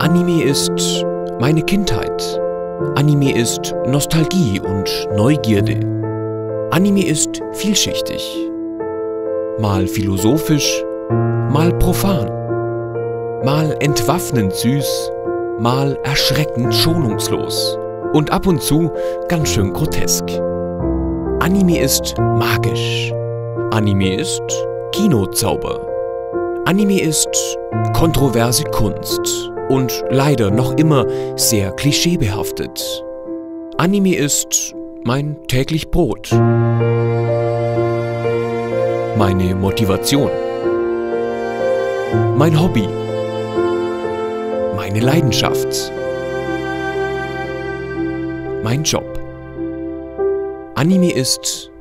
Anime ist meine Kindheit. Anime ist Nostalgie und Neugierde. Anime ist vielschichtig. Mal philosophisch, mal profan. Mal entwaffnend süß, mal erschreckend schonungslos. Und ab und zu ganz schön grotesk. Anime ist magisch. Anime ist Kinozauber. Anime ist kontroverse Kunst und leider noch immer sehr klischeebehaftet. Anime ist mein täglich Brot. Meine Motivation. Mein Hobby. Meine Leidenschaft. Mein Job. Anime ist